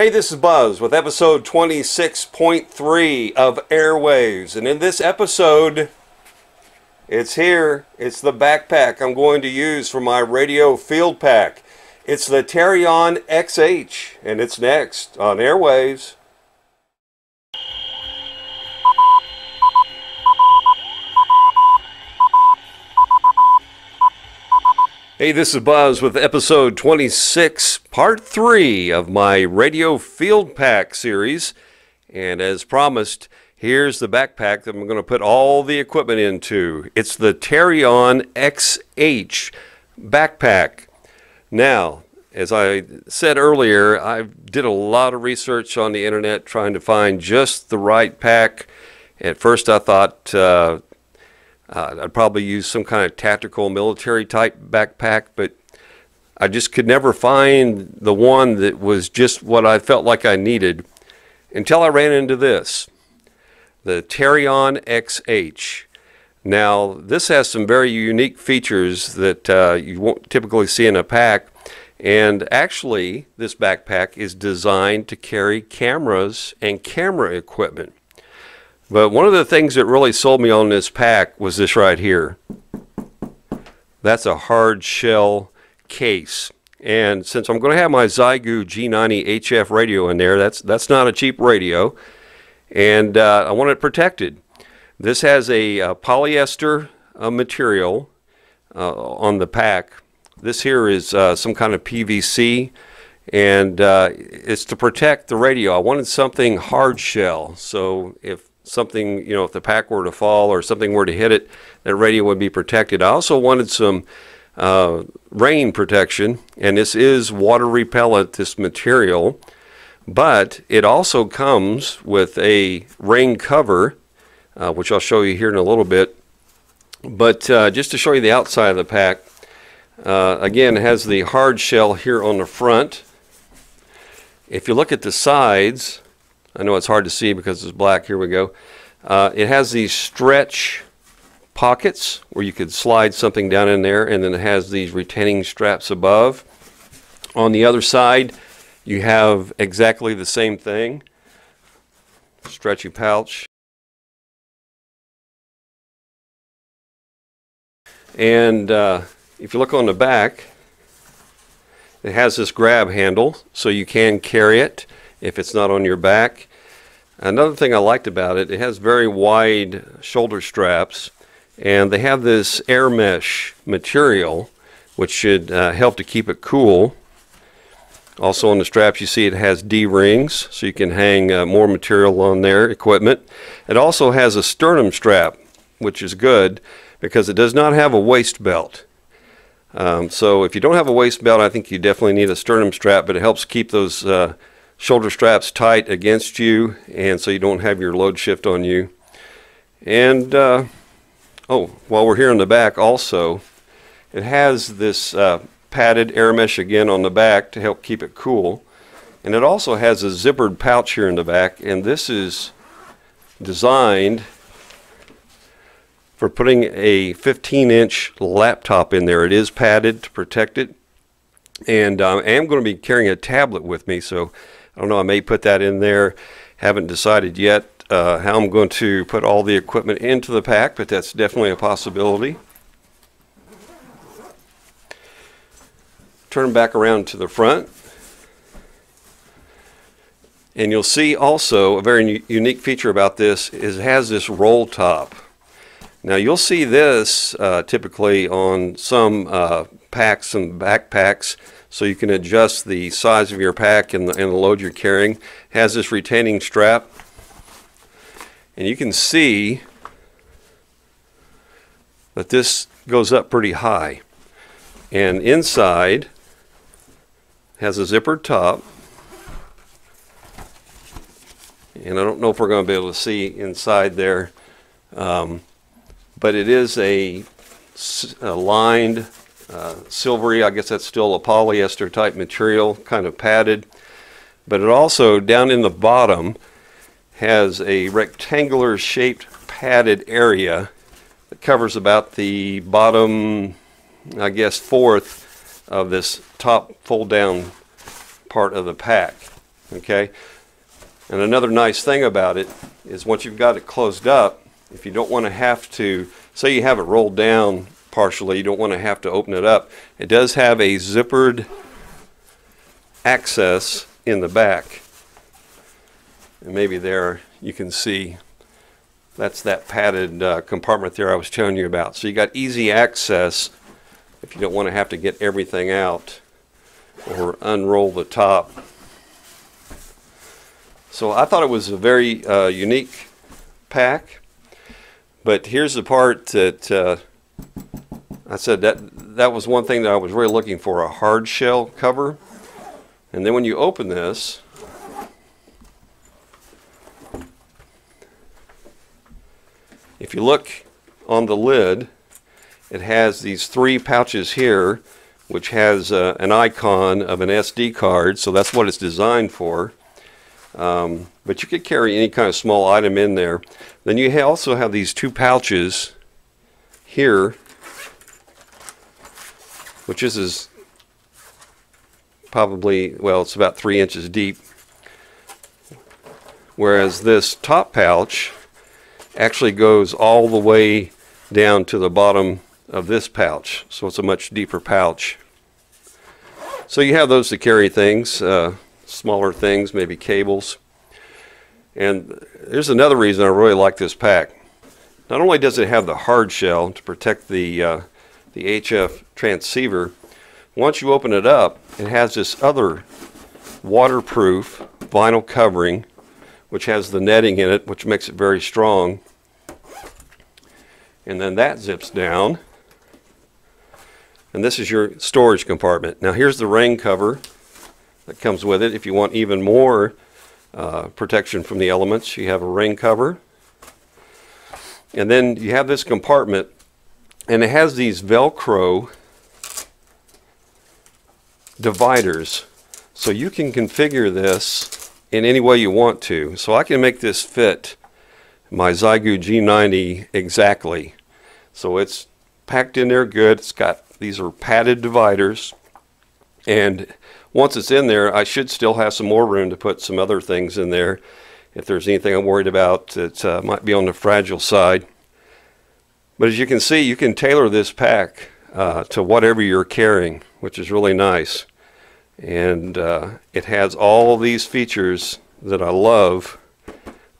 Hey, this is Buzz with episode 26.3 of Airwaves. And in this episode, it's here. It's the backpack I'm going to use for my radio field pack. It's the Tarion XH, and it's next on Airwaves. Hey, this is Buzz with episode 26, part 3 of my Radio Field Pack series. And as promised, here's the backpack that I'm going to put all the equipment into. It's the Tarion XH backpack. Now, as I said earlier, I did a lot of research on the internet trying to find just the right pack. At first, I thought uh, uh, I'd probably use some kind of tactical military type backpack, but I just could never find the one that was just what I felt like I needed until I ran into this the Tarion XH. Now, this has some very unique features that uh, you won't typically see in a pack. And actually, this backpack is designed to carry cameras and camera equipment. But one of the things that really sold me on this pack was this right here. That's a hard shell case. And since I'm going to have my Xiegu G90 HF radio in there, that's, that's not a cheap radio. And uh, I want it protected. This has a, a polyester uh, material uh, on the pack. This here is uh, some kind of PVC and uh, it's to protect the radio. I wanted something hard shell, so if something, you know, if the pack were to fall or something were to hit it, that radio would be protected. I also wanted some uh, rain protection, and this is water repellent, this material, but it also comes with a rain cover, uh, which I'll show you here in a little bit. But uh, just to show you the outside of the pack, uh, again, it has the hard shell here on the front. If you look at the sides, I know it's hard to see because it's black. Here we go. Uh, it has these stretch pockets where you could slide something down in there, and then it has these retaining straps above. On the other side, you have exactly the same thing stretchy pouch. And uh, if you look on the back, it has this grab handle so you can carry it if it's not on your back. Another thing I liked about it, it has very wide shoulder straps and they have this air mesh material which should uh, help to keep it cool. Also on the straps you see it has D-rings so you can hang uh, more material on there, equipment. It also has a sternum strap which is good because it does not have a waist belt. Um, so if you don't have a waist belt, I think you definitely need a sternum strap, but it helps keep those uh, shoulder straps tight against you and so you don't have your load shift on you. And uh, oh, while we're here in the back also, it has this uh, padded air mesh again on the back to help keep it cool. And it also has a zippered pouch here in the back and this is designed for putting a 15 inch laptop in there. It is padded to protect it. And uh, I am going to be carrying a tablet with me, so I don't know, I may put that in there. Haven't decided yet uh, how I'm going to put all the equipment into the pack, but that's definitely a possibility. Turn back around to the front. And you'll see also a very unique feature about this is it has this roll top. Now you'll see this uh, typically on some uh, packs and backpacks so you can adjust the size of your pack and the, and the load you're carrying. It has this retaining strap. And you can see that this goes up pretty high. And inside has a zippered top. And I don't know if we're going to be able to see inside there um, but it is a, a lined uh, silvery, I guess that's still a polyester type material, kind of padded. But it also, down in the bottom, has a rectangular shaped padded area that covers about the bottom, I guess, fourth of this top fold down part of the pack. Okay? And another nice thing about it is once you've got it closed up, if you don't want to have to, say you have it rolled down partially, you don't want to have to open it up, it does have a zippered access in the back. And maybe there you can see that's that padded uh, compartment there I was telling you about. So you got easy access if you don't want to have to get everything out or unroll the top. So I thought it was a very uh, unique pack. But here's the part that uh, I said that that was one thing that I was really looking for, a hard shell cover. And then when you open this, if you look on the lid, it has these three pouches here, which has uh, an icon of an SD card, so that's what it's designed for. Um, but you could carry any kind of small item in there. Then you also have these two pouches here, which is, is probably, well, it's about three inches deep. Whereas this top pouch actually goes all the way down to the bottom of this pouch. So it's a much deeper pouch. So you have those to carry things, uh, smaller things, maybe cables. And there's another reason I really like this pack. Not only does it have the hard shell to protect the, uh, the HF transceiver, once you open it up, it has this other waterproof vinyl covering which has the netting in it, which makes it very strong. And then that zips down. And this is your storage compartment. Now here's the rain cover that comes with it. If you want even more uh, protection from the elements, you have a rain cover. And then you have this compartment, and it has these Velcro dividers. So you can configure this in any way you want to. So I can make this fit my Xiegu G90 exactly. So it's packed in there good. It's got, these are padded dividers. And once it's in there, I should still have some more room to put some other things in there if there's anything I'm worried about that uh, might be on the fragile side. But as you can see, you can tailor this pack uh, to whatever you're carrying, which is really nice. And uh, it has all these features that I love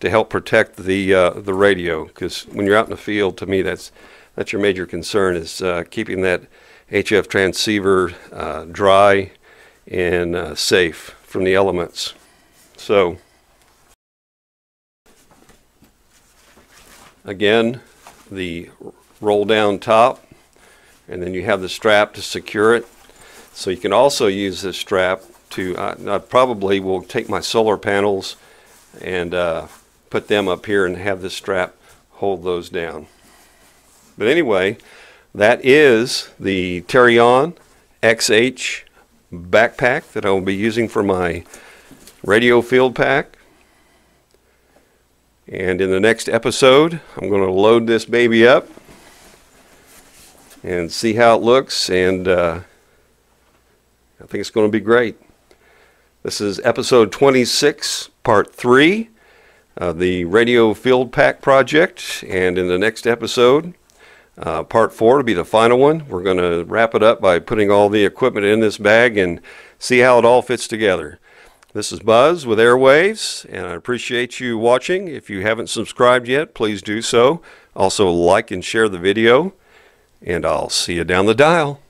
to help protect the uh, the radio. Because when you're out in the field, to me, that's that's your major concern is uh, keeping that HF transceiver uh, dry and uh, safe from the elements. So again, the roll down top, and then you have the strap to secure it. So you can also use this strap to, I probably will take my solar panels and uh, put them up here and have this strap hold those down. But anyway, that is the Tarion XH backpack that I will be using for my radio field pack. And in the next episode, I'm going to load this baby up and see how it looks. And uh, I think it's going to be great. This is episode 26, part 3 of the Radio Field Pack project. And in the next episode, uh, part 4 will be the final one. We're going to wrap it up by putting all the equipment in this bag and see how it all fits together. This is Buzz with Airwaves, and I appreciate you watching. If you haven't subscribed yet, please do so. Also, like and share the video, and I'll see you down the dial.